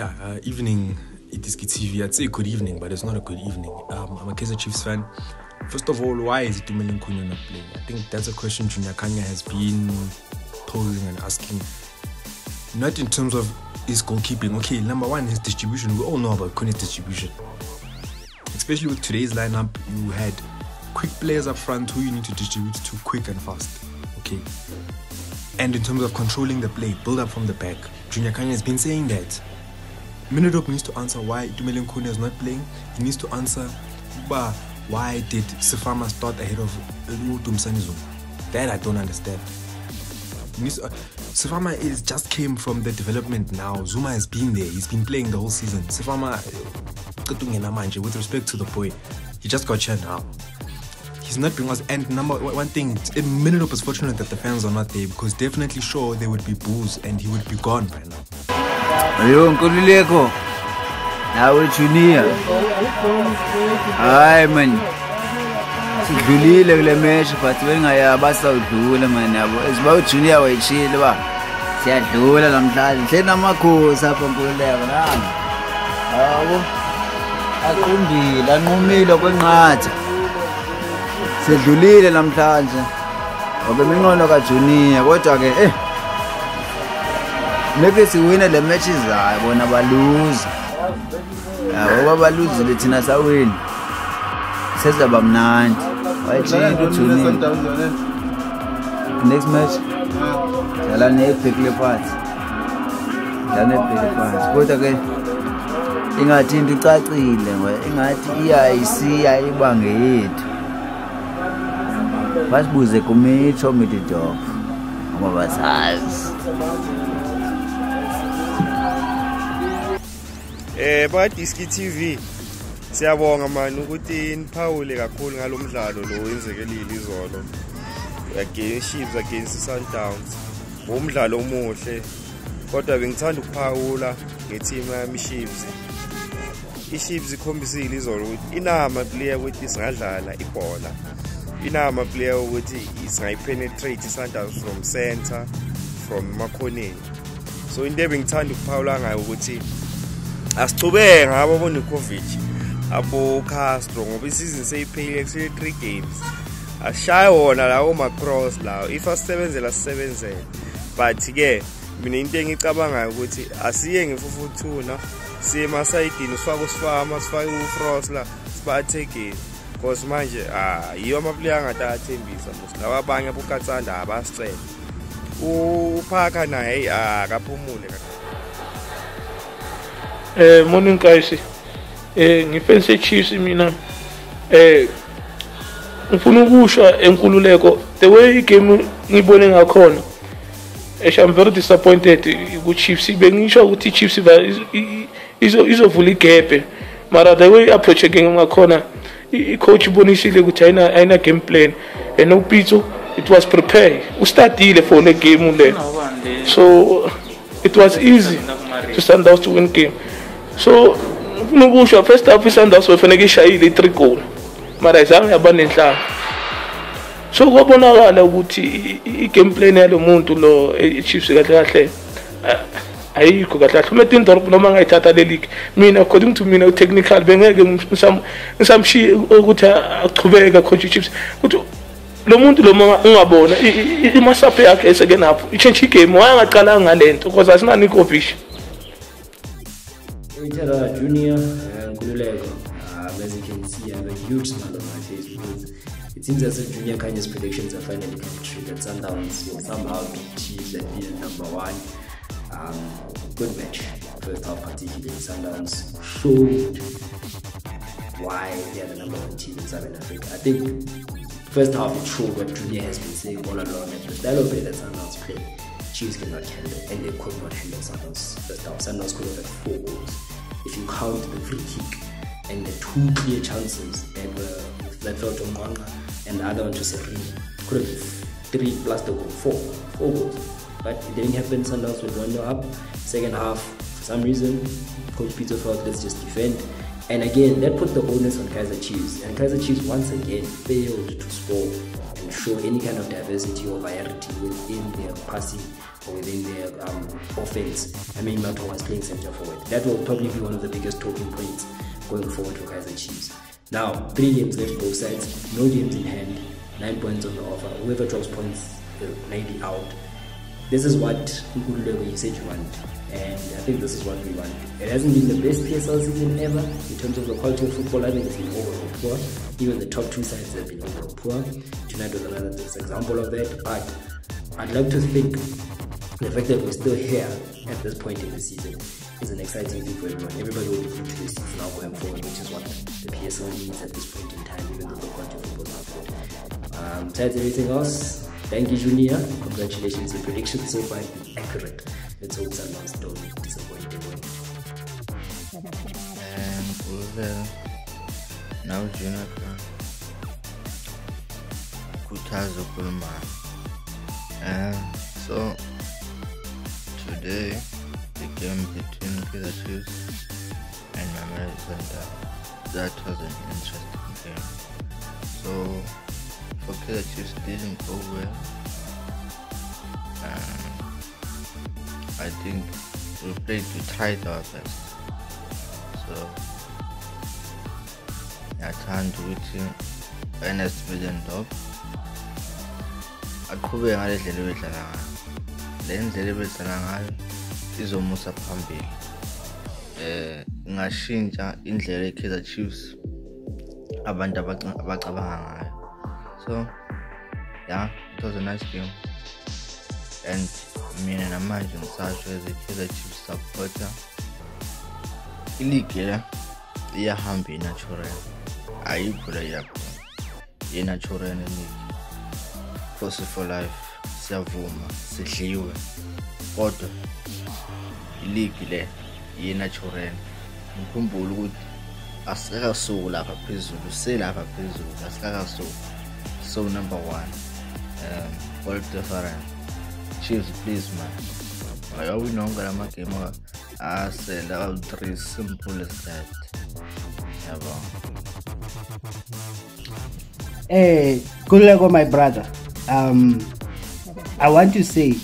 Yeah, uh, evening, it is TV. I'd say good evening, but it's not a good evening. Um, I'm a Kaizer Chiefs fan. First of all, why is Itumeleng Khune not playing? I think that's a question Junior Khanye has been posing and asking. Not in terms of his goalkeeping. Okay, number one, his distribution. We all know about Khune's distribution. Especially with today's lineup, you had quick players up front who you need to distribute to quick and fast. Okay. And in terms of controlling the play, build up from the back. Junior Khanye has been saying that. Middendorp needs to answer why Itumeleng Khune is not playing. He needs to answer why did Sefama start ahead of Dumisani Zuma. That I don't understand. Uh, Sefama is just came from the development now. Zuma has been there. He's been playing the whole season. Sefama, with respect to the boy, he just got here now. He's not being us. And number one thing, Middendorp is fortunate that the fans are not there because definitely sure there would be boos and he would be gone by now. Ayo Nkululeko nawe Junior hayi man. Sidlulile kule match but bengayaba sawudlula man yabo esiba uJunior wayishile ba siyadlula namhlanje hle namakhosi apha Nkululeko nami yabo aqumbile anqumile kwenqatha sedlulile namhlanje ngoba iminqono kaJunior kodwa ke eh maybe siwine le matches zayo bona baluza yabo babaluzile thina sawini sezaba mnandi. Wayitshintsha ujuni next match? Dlala ne-epic leopards dlala ne-epic leopards kodwa ke ingathi into icacile ingathi iyayisiya ibange yethu. Basibuze kumitsho mididof ngoba basazi Eh badiski TV siyabonga mani ukuthi niphawule kakhulu ngalomdlalo lo wenzekelile izolo. Against Chiefs against Sundowns umdlalo omuhle kodwa bengithanda ukuphawula ngeteam yami Chiefs. i-Chiefs ikhombisile izolo ukuthi inama player ukuthi singadlala ibhola. Inama player ukuthi singayipenetrate i-Sundowns from center from makhoneni so into ebengithanda ukuphawula ngayo ukuthi asicubeke ngabo boNikovic abo Castro ngoba isizini seyiphelile kusele 3 games. Ashaye wona lawo macross lawo if asebenzela sisebenzele but ke mina into engicabangayo ukuthi asiye ngefufuthuna siye emasayidini sifake usifama sifake ufrost la sibathegeni because manje ah yiyo amaplayer angade ayathembisa mos. Lawa abanye abokatsanda abasicela. Uphaka naye akaphumule eh morning guys. Eh ngifense Chiefs mina. Eh ngifuna ukusho enkululeko. The way igame ngibone ngakhona esha I'm very disappointed ku Chiefs bengisho ukuthi Chiefs izo izovula igebe. Mara the way approach game ngakhona i-coach ubonisile ukuthi ayina ayina game plan. And upitso it was prepared. Ustartile for le game le so it was easy to stand out to win game. So ufuna ukusho first half i-sundowns befaneke ishayile i-three goal mara ayizange yaba nenhlanga so kwabonakala ukuthi i-game plan yalo muntu lo i-chiefs kahle kahle ayikho kahle kahle uma tindorp noma angayithatha le league mina according to mina u-technical bengeke ngisamshiye ukuthi achubeke coach i-chiefs ukuthi lo muntu lo ungabona imasapho yakhe eseke napho i-change igame wayengaqalanga ngale nto because asinanikovish Tara Junior and um, as you can see, I have a huge smile on my face because it seems as if Junior Khanye's predictions are finally coming true that Sundowns will somehow beat Chiefs and be number one. Um, good match, first half particularly. Sundowns showed why they are the number one team in Southern Africa. I think first half it showed what Junior has been saying all along that the style of play that Sundowns play, Chiefs cannot handle, and they could not handle Sundowns first half. Sundowns could have had four goals if you count the free kick and the two clear chances that were that fell to Mwanga and the other one to Sirino. Could have been three plus the goal, four, four goals. But it didn't happen. Sundowns with 1 0 up. Second half, for some reason, Coach Pitso felt let's just defend. And again, that put the onus on Kaizer Chiefs. And Kaizer Chiefs once again failed to score. Show any kind of diversity or variety within their passing or within their um, offense. I mean, Mato was playing centre forward. That will probably be one of the biggest talking points going forward for Kaizer Chiefs. Now, three games left both sides, no games in hand, nine points on the offer. Whoever drops points uh, may be out. This is what Nkululeko you said you want, and I think this is what we want. It hasn't been the best PSL season ever in terms of the quality of football. I think it's been overall poor. Even the top two sides have been overall poor. Tonight was another example of that, but I'd like to think the fact that we're still here at this point in the season is an exciting thing for everyone. Everybody will be looking to the season now going forward, which is what the PSL needs at this point in time, even though the quality of football is not good. Um, besides everything else, thank you, Junior. Congratulations. Your predictions so far have accurate. Let's hope Sundowns don't disappoint everyone. And Ulvera, now Junior Kutazo Kulman. And so today the game between Chiefs and Mamelodi Sundowns. That was an interesting game. So for Kaizer Chiefs didn't go well. Um, I think we played we tried our. So ngiyathanda ukuthi Ernst Middendorp aqhubeke ngale ndlela ebedlala ngayo le ndlela ebedlala ngayo izomusa phambili eh ingashintsha indlela eKaizer Chiefs. Abantu abaca- abacabanga ngayo So, yeah, it was a nice game. And mina namanje ngisasho as a Kaizer Chiefs supporter iligi le iyahamba i-natural ayikho la iyakhona i-natural eligi force for life siyavuma sidliwe. Kodwa iligi le yi-natural ngikhumbula ukuthi asikakasuki lapha phezulu selapha phezulu asikakasuki so number one. Um goal difference chiefs please man. Ayawinonke la magame asele awu-three simple as that? Yabona Eh, Kulego, my brother. Um, I want to say,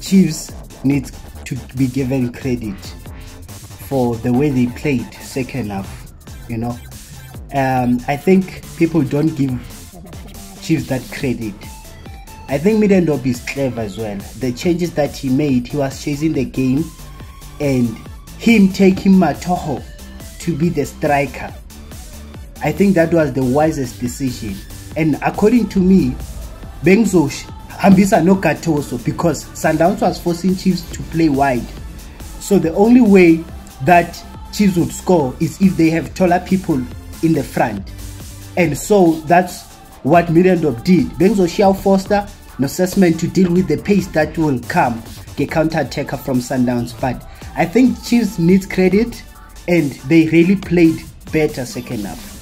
Chiefs need to be given credit for the way they played second half. You know, um, I think people don't give Chiefs that credit. I think Middendorp is clever as well. The changes that he made, he was chasing the game, and him taking Mathoho to be the striker. I think that was the wisest decision. And according to me, Benzo Hambisa no Katoso because Sundowns was forcing Chiefs to play wide. So the only way that Chiefs would score is if they have taller people in the front. And so that's what Middendorp did. Benzo Xiao Foster, no assessment to deal with the pace that will come, the counter attacker from Sundowns. But I think Chiefs needs credit and they really played better second half.